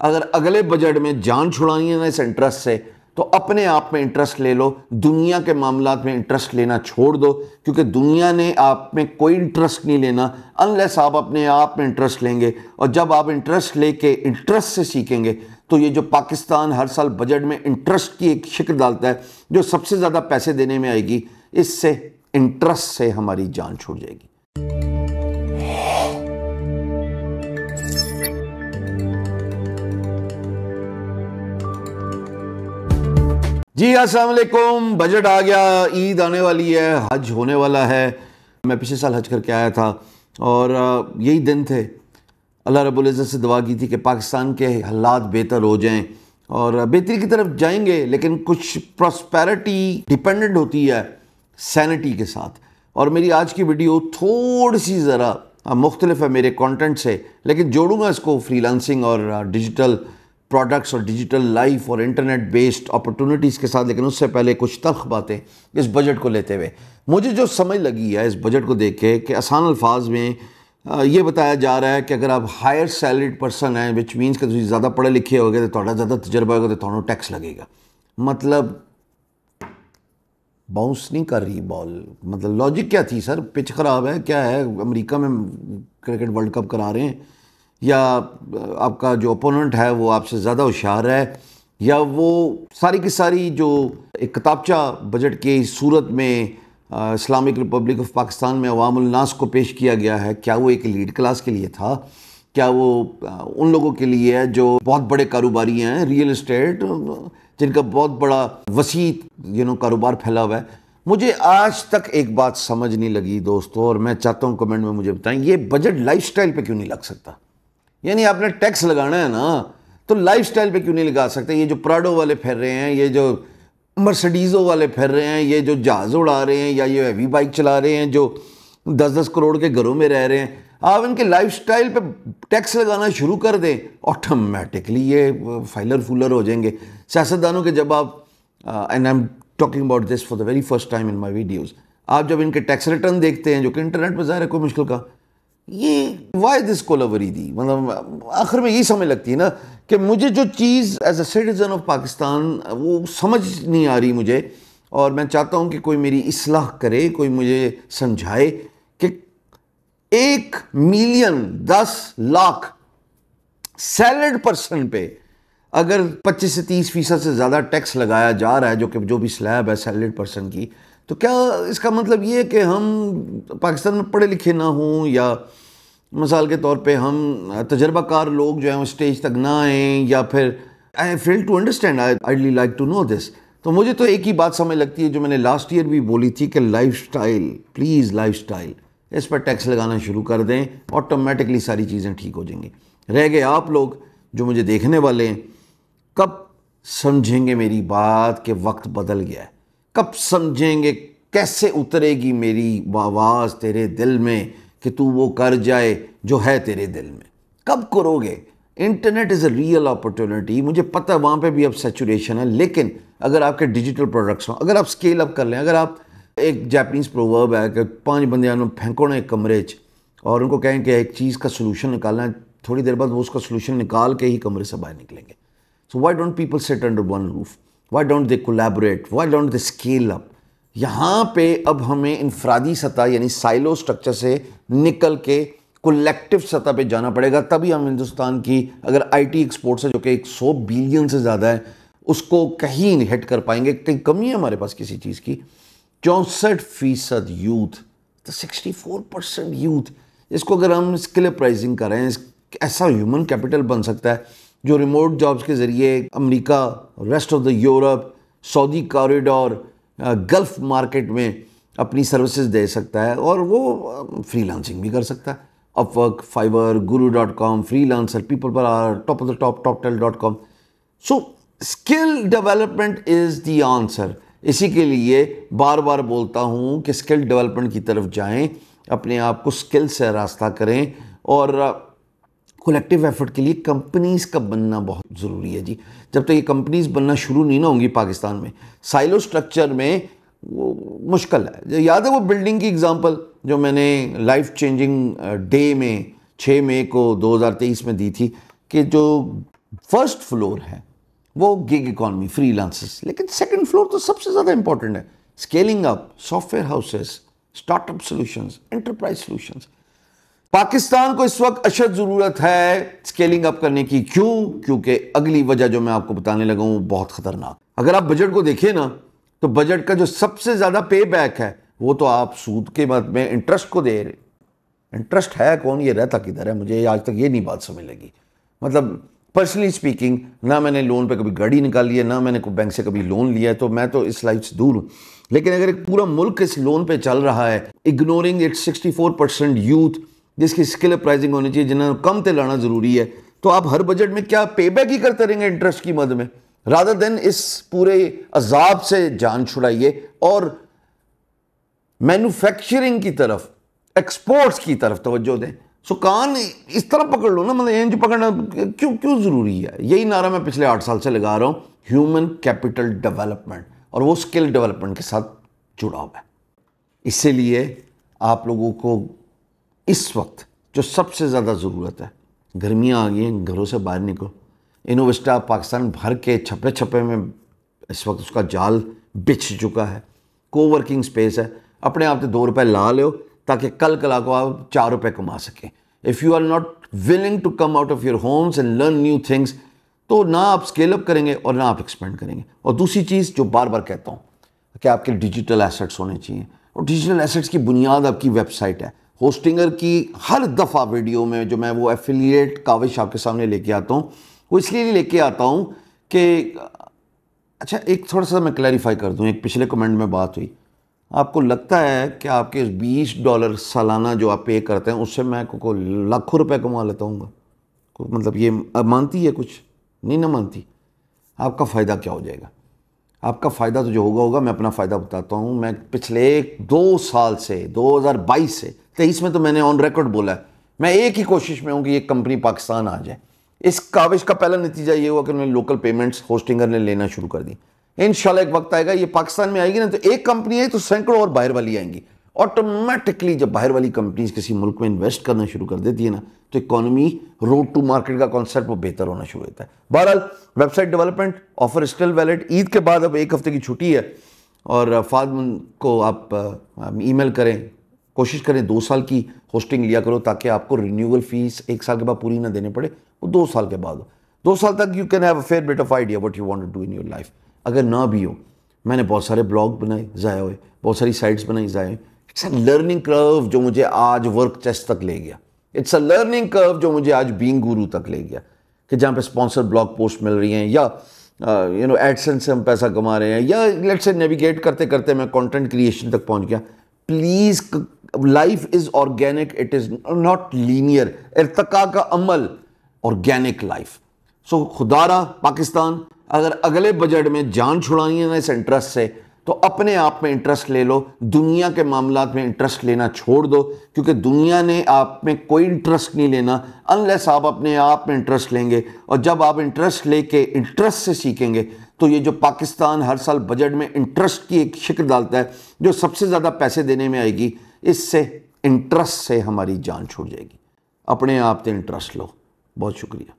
अगर अगले बजट में जान छुड़ानी है ना इस इंटरेस्ट से तो अपने आप में इंटरेस्ट ले लो। दुनिया के मामला में इंटरेस्ट लेना छोड़ दो, क्योंकि दुनिया ने आप में कोई इंटरेस्ट नहीं लेना अनलेस आप अपने आप में इंटरेस्ट लेंगे। और जब आप इंटरेस्ट लेके इंटरेस्ट से सीखेंगे तो ये जो पाकिस्तान हर साल बजट में इंटरेस्ट की एक शिक्ल डालता है, जो सबसे ज़्यादा पैसे देने में आएगी, इससे इंटरेस्ट से हमारी जान छूट जाएगी। जी, अस्सलाम वालेकुम। बजट आ गया। ईद आने वाली है, हज होने वाला है। मैं पिछले साल हज करके आया था और यही दिन थे। अल्लाह रब्बुल इज़्ज़त से दुआ की थी कि पाकिस्तान के हालात बेहतर हो जाएँ और बेहतरी की तरफ़ जाएँगे, लेकिन कुछ प्रॉस्पेरिटी डिपेंडेंट होती है सैनिटी के साथ। और मेरी आज की वीडियो थोड़ी सी ज़रा मुख्तलिफ़ है मेरे कंटेंट से, लेकिन जोड़ूँगा इसको फ्रीलांसिंग और डिजिटल प्रोडक्ट्स और डिजिटल लाइफ और इंटरनेट बेस्ड अपॉर्चुनिटीज़ के साथ, लेकिन उससे पहले कुछ तल्ख बातें इस बजट को लेते हुए। मुझे जो समझ लगी है इस बजट को देख के कि आसान अल्फाज में ये बताया जा रहा है कि अगर आप हायर सैलरीड पर्सन हैं विच मीनस कि ज़्यादा पढ़े लिखे हो गए तो थोड़ा ज़्यादा तजर्बा होगा तो थोड़ा टैक्स लगेगा। मतलब बाउंस नहीं कर रही बॉल मतलब लॉजिक क्या थी सर पिच ख़राब है, क्या है? अमेरिका में क्रिकेट वर्ल्ड कप करा रहे हैं। या आपका जो ओपोनेंट है, वो आपसे ज़्यादा होशियार है या वो सारी की सारी जो एक किताबचा बजट की सूरत में इस्लामिक रिपब्लिक ऑफ़ पाकिस्तान में अवामनास को पेश किया गया है, क्या वो एक लीड क्लास के लिए था? क्या वो उन लोगों के लिए है जो बहुत बड़े कारोबारी हैं रियल इस्टेट जिनका बहुत बड़ा वसी यू नो कारोबार फैला हुआ है? मुझे आज तक एक बात समझ नहीं लगी दोस्तों, और मैं चाहता हूँ कमेंट में मुझे बताएँ, ये बजट लाइफस्टाइल पे क्यों नहीं लग सकता? यानी आपने टैक्स लगाना है ना तो लाइफस्टाइल पे क्यों नहीं लगा सकते? ये जो प्राडो वाले फिर रहे हैं, ये जो मर्सडीज़ों वाले फिर रहे हैं, ये जो जहाज़ उड़ा रहे हैं, या ये हैवी बाइक चला रहे हैं, जो दस दस करोड़ के घरों में रह रहे हैं, आप इनके लाइफस्टाइल पे टैक्स लगाना शुरू कर दें। ऑटोमेटिकली ये फाइलर फूलर हो जाएँगे। सियासतदानों के जब आप and I am talking about this for the very first time in my videos आप जब इनके टैक्स रिटर्न देखते हैं, जो कि इंटरनेट पर ज़ाहिर है कोई मुश्किल का, ये वाई दिस कोलावरी दी मतलब आखिर में यही समझ लगती है ना कि मुझे जो चीज़ as a citizen of Pakistan वो समझ नहीं आ रही मुझे। और मैं चाहता हूँ कि कोई मेरी इसलाह करे, कोई मुझे समझाए कि एक मिलियन दस लाख सैलड पर्सन पे अगर 25 से 30 फ़ीसद से ज़्यादा टैक्स लगाया जा रहा है, जो कि जो भी स्लैब है सैलड पर्सन की तो क्या इसका मतलब ये है कि हम पाकिस्तान में पढ़े लिखे ना हों या मिसाल के तौर पे हम तजर्बाकार लोग जो हैं, वो स्टेज तक ना आएँ या फिर I fail to understand I I like to know this तो मुझे तो एक ही बात समझ लगती है जो मैंने लास्ट ईयर भी बोली थी कि लाइफ प्लीज़ लाइफ इस पर टैक्स लगाना शुरू कर दें ऑटोमेटिकली सारी चीज़ें ठीक हो जाएँगी. रह गए आप लोग जो मुझे देखने वाले हैं। कब समझेंगे मेरी बात कि वक्त बदल गया है? कब समझेंगे कैसे उतरेगी मेरी आवाज़ तेरे दिल में? कि तू वो कर जाए जो है तेरे दिल में। कब करोगे? Internet is a real opportunity मुझे पता है वहाँ पे भी अब सेचुरेशन है, लेकिन अगर आपके डिजिटल प्रोडक्ट्स हों, अगर आप स्केल अप कर लें, अगर आप एक जैपनीज़ प्रोवर्ब है कि पाँच बंदे फेंको ना एक कमरे च, और उनको कहें कि एक चीज़ का सोल्यूशन निकालना है, थोड़ी देर बाद वो उसका सोल्यूशन निकाल के ही कमरे से बाहर निकलेंगे। So why don't people set under one roof why don't they collaborate why don't they scale up यहाँ पे अब हमें इनफरादी सतह, यानी साइलो स्ट्रक्चर से निकल के कलेक्टिव सतह पे जाना पड़ेगा। तभी हम हिंदुस्तान की, अगर आईटी एक्सपोर्ट से, जो कि एक सौ बिलियन से ज़्यादा है, उसको कहीं हिट कर पाएँगे। कहीं कमी है हमारे पास किसी चीज़ की। चौंसठ फ़ीसद यूथ तो सिक्सटी फोर परसेंट यूथ इसको अगर हम स्किल प्राइजिंग करें ऐसा ह्यूमन कैपिटल बन सकता है, जो रिमोट जॉब्स के ज़रिए America rest of the Europe Saudi corridor Gulf market में अपनी सर्विसेज़ दे सकता है और वो फ्रीलांसिंग भी कर सकता है। Upwork Fiverr Guru dot com Freelancer people per hour top of the top Toptal dot com so skill development is the answer इसी के लिए बार बार बोलता हूँ कि स्किल डेवलपमेंट की तरफ़ जाएँ, अपने आप को स्किल से रास्ता करें और कलेक्टिव एफर्ट के लिए कंपनीज़ का बनना बहुत ज़रूरी है जी। जब तक तो ये कंपनीज़ बनना शुरू नहीं ना होंगी पाकिस्तान में साइलो स्ट्रक्चर में वो मुश्किल है। याद है वो बिल्डिंग की एग्जांपल जो मैंने लाइफ चेंजिंग डे में 6 मई को 2023 में दी थी कि जो फ़र्स्ट फ्लोर है, वो गिग इकॉनमी फ्री लेकिन सेकेंड फ्लोर तो सबसे ज़्यादा इंपॉर्टेंट है। Scaling up software houses startup solutions enterprise solutions Pakistan को इस वक्त अशद ज़रूरत है स्केलिंग अप करने की। क्यों? क्योंकि अगली वजह जो मैं आपको बताने लगा हूँ बहुत ख़तरनाक। अगर आप बजट को देखें ना तो बजट का जो सबसे ज़्यादा पे बैक है, वो तो आप सूद के बाद में इंटरेस्ट को दे रहे इंटरेस्ट है कौन? ये रहता किधर है? मुझे आज तक ये नहीं बात समझ लगी। मतलब पर्सनली स्पीकिंग ना मैंने लोन पे कभी गाड़ी निकाली है, ना मैंने बैंक से कभी लोन लिया है तो मैं तो इस लाइफ से दूर हूँ। लेकिन अगर एक पूरा मुल्क इस लोन पे चल रहा है इग्नोरिंग इट 64 परसेंट यूथ जिसकी स्किल प्राइसिंग होनी चाहिए, जिन्हें कम ते लाना ज़रूरी है। तो आप हर बजट में क्या पे बैक ही करते रहेंगे इंटरेस्ट की मद में? राधा देन इस पूरे अजाब से जान छुड़ाइए और मैन्युफैक्चरिंग की तरफ़ एक्सपोर्ट्स की तरफ़ तवज्जो दें। सो कान इस तरह पकड़ लो ना मतलब इंज पकड़ना, क्यों क्यों ज़रूरी है? यही नारा मैं पिछले आठ साल से लगा रहा हूँ ह्यूमन कैपिटल डेवलपमेंट और वो स्किल डेवलपमेंट के साथ जुड़ा हुआ है। इसीलिए आप लोगों को इस वक्त जो सबसे ज़्यादा ज़रूरत है, गर्मियाँ आ गई हैं, घरों से बाहर निकलो। इनोवेस्टा पाकिस्तान भर के छपे छपे में इस वक्त उसका जाल बिछ चुका है। कोवर्किंग स्पेस है। अपने आप से दो रुपए ला लो ताकि कल कला को आप चार रुपए कमा सकें। If you are not willing to come out of your homes and learn new things तो ना आप स्केल अप करेंगे और ना आप एक्सपेंड करेंगे। और दूसरी चीज़ जो बार बार कहता हूँ कि आपके डिजिटल एसेट्स होने चाहिए। और डिजिटल एसेट्स की बुनियाद आपकी वेबसाइट है। होस्टिंगर की हर दफ़ा वीडियो में जो मैं वो एफिलिएट काविश आपके सामने लेके आता हूँ वो इसलिए लेके आता हूँ कि अच्छा एक थोड़ा सा मैं क्लैरिफाई कर दूँ एक पिछले कमेंट में बात हुई। आपको लगता है कि आपके 20 डॉलर सालाना जो आप पे करते हैं उससे मैं को, को लाखों रुपए कमा लेता हूँ मतलब ये मानती है कुछ? नहीं ना मानती। आपका फ़ायदा क्या हो जाएगा? आपका फ़ायदा तो जो होगा होगा, मैं अपना फ़ायदा बताता हूँ। मैं पिछले एक, दो साल से 2022 से, तेईस में तो मैंने ऑन रिकॉर्ड बोला है, मैं एक ही कोशिश में हूँ कि ये कंपनी पाकिस्तान आ जाए। इस काविश का पहला नतीजा ये हुआ कि उन्होंने लोकल पेमेंट्स होस्टिंगर ने लेना शुरू कर दी। इन एक वक्त आएगा, ये पाकिस्तान में आएगी ना तो एक कंपनी आई तो सैकड़ों और बाहर वाली आएँगी। ऑटोमेटिकली जब बाहर वाली कंपनीज़ किसी मुल्क में इन्वेस्ट करना शुरू कर देती है ना तो इकोनॉमी रोड टू मार्केट का कॉन्सेप्ट वो बेहतर होना शुरू होता है। बहरहाल website development offer still valid Eid के बाद अब एक हफ़्ते की छुट्टी है और फाद को आप ईमेल करें, कोशिश करें दो साल की होस्टिंग लिया करो ताकि आपको रिन्यूअल फ़ीस एक साल के बाद पूरी ना देने पड़े, वो दो साल के बाद दो साल तक you can have a fair bit of idea what you want do in your life अगर ना भी हो, मैंने बहुत सारे ब्लॉग बनाए ज़ाया हुए, बहुत सारी साइट्स बनाई, ज़ाए ज़ाया इट्स अ लर्निंग कर्व जो मुझे आज वर्क चेस्ट तक ले गया। इट्स अ लर्निंग कर्व जो मुझे आज बींग गुरु तक ले गया। कि जहाँ पे स्पॉन्सर ब्लॉग पोस्ट मिल रही हैं, या यू नो एडसेंस से हम पैसा कमा रहे हैं, या लेट से नेविगेट करते करते मैं कंटेंट क्रिएशन तक पहुँच गया। Please life is organic it is not linear इरतका का अमल ऑर्गेनिक लाइफ सो खुदारा, पाकिस्तान, अगर अगले बजट में जान छुड़ानी है ना इस इंटरेस्ट से तो अपने आप में इंटरेस्ट ले लो, दुनिया के मामला में इंटरेस्ट लेना छोड़ दो, क्योंकि दुनिया ने आप में कोई इंटरेस्ट नहीं लेना अनलेस आप अपने आप में इंटरेस्ट लेंगे। और जब आप इंटरेस्ट लेके इंटरेस्ट से सीखेंगे तो ये जो पाकिस्तान हर साल बजट में इंटरेस्ट की एक शिक्ल डालता है, जो सबसे ज़्यादा पैसे देने में आएगी, इससे इंटरेस्ट से हमारी जान छूट जाएगी। अपने आप से इंटरेस्ट लो। बहुत शुक्रिया।